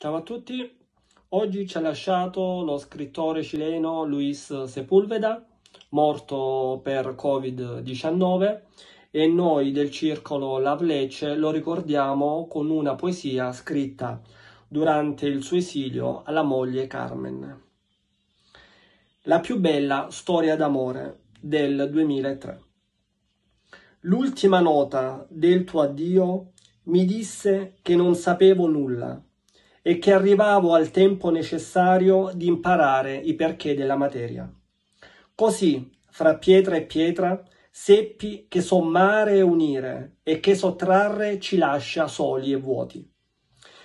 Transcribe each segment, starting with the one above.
Ciao a tutti, oggi ci ha lasciato lo scrittore cileno Luis Sepulveda, morto per Covid-19 e noi del circolo Lavlece lo ricordiamo con una poesia scritta durante il suo esilio alla moglie Carmen. La più bella storia d'amore del 2003. L'ultima nota del tuo addio mi disse che non sapevo nulla e che arrivavo al tempo necessario di imparare i perché della materia. Così, fra pietra e pietra, seppi che sommare e unire e che sottrarre ci lascia soli e vuoti.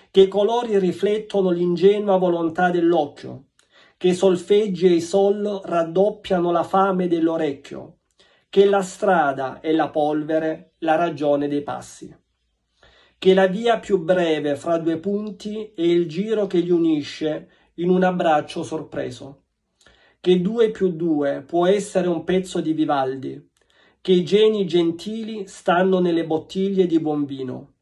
Che i colori riflettono l'ingenua volontà dell'occhio, che i solfeggi e i sol raddoppiano la fame dell'orecchio, che la strada e la polvere la ragione dei passi che la via più breve fra due punti è il giro che li unisce in un abbraccio sorpreso, che due più due può essere un pezzo di Vivaldi, che i geni gentili stanno nelle bottiglie di buon vino.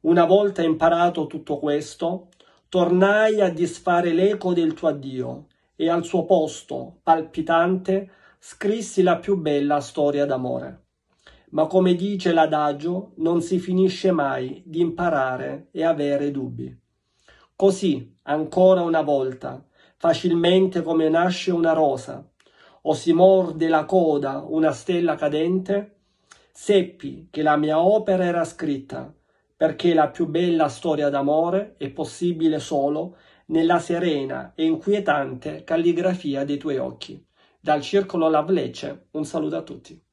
Una volta imparato tutto questo, tornai a disfare l'eco del tuo addio e al suo posto, palpitante, scrissi la più bella storia d'amore ma come dice l'adagio, non si finisce mai di imparare e avere dubbi. Così, ancora una volta, facilmente come nasce una rosa, o si morde la coda una stella cadente, seppi che la mia opera era scritta, perché la più bella storia d'amore è possibile solo nella serena e inquietante calligrafia dei tuoi occhi. Dal Circolo Lavlece un saluto a tutti.